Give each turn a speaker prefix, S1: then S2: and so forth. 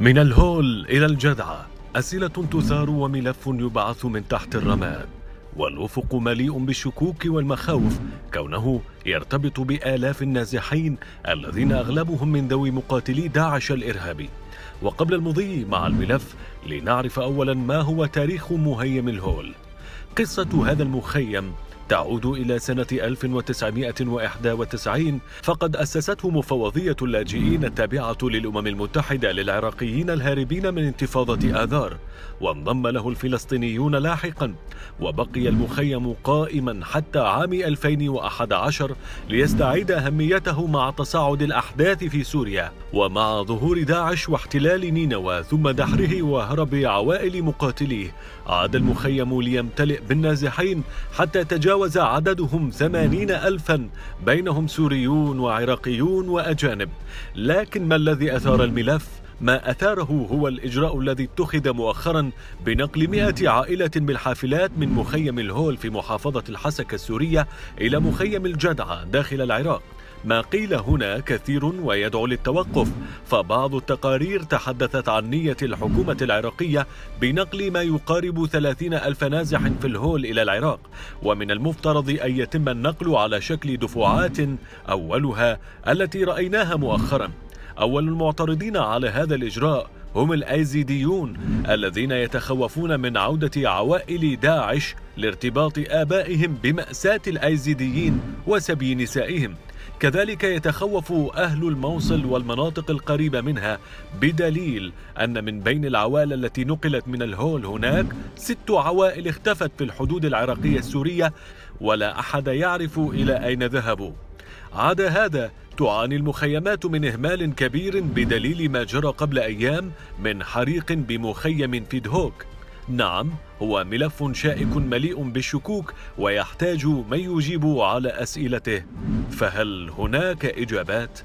S1: من الهول إلى الجدعة أسئلة تثار وملف يبعث من تحت الرماد والأفق مليء بالشكوك والمخاوف كونه يرتبط بآلاف النازحين الذين أغلبهم من ذوي مقاتلي داعش الإرهابي. وقبل المضي مع الملف لنعرف أولا ما هو تاريخ مهيم الهول. قصة هذا المخيم تعود إلى سنة 1991 فقد أسسته مفوضية اللاجئين التابعة للأمم المتحدة للعراقيين الهاربين من انتفاضة آذار. وانضم له الفلسطينيون لاحقا وبقي المخيم قائما حتى عام 2011 ليستعيد أهميته مع تصاعد الأحداث في سوريا ومع ظهور داعش واحتلال نينوى ثم دحره وهرب عوائل مقاتليه عاد المخيم ليمتلئ بالنازحين حتى تجاوز عددهم ثمانين ألفا بينهم سوريون وعراقيون وأجانب لكن ما الذي أثار الملف؟ ما أثاره هو الإجراء الذي اتخذ مؤخرا بنقل مئة عائلة بالحافلات من مخيم الهول في محافظة الحسكة السورية إلى مخيم الجدعة داخل العراق. ما قيل هنا كثير ويدعو للتوقف فبعض التقارير تحدثت عن نية الحكومة العراقية بنقل ما يقارب ثلاثين ألف نازح في الهول إلى العراق. ومن المفترض أن يتم النقل على شكل دفعات أولها التي رأيناها مؤخرا. أول المعترضين على هذا الإجراء هم الأيزيديون الذين يتخوفون من عودة عوائل داعش لارتباط آبائهم بمأساة الأيزيديين وسبي نسائهم. كذلك يتخوف أهل الموصل والمناطق القريبة منها بدليل أن من بين العوائل التي نقلت من الهول هناك ست عوائل اختفت في الحدود العراقية السورية ولا أحد يعرف إلى أين ذهبوا. عدا هذا تعاني المخيمات من إهمال كبير بدليل ما جرى قبل أيام من حريق بمخيم في دهوك نعم هو ملف شائك مليء بالشكوك ويحتاج من يجيب على أسئلته فهل هناك إجابات؟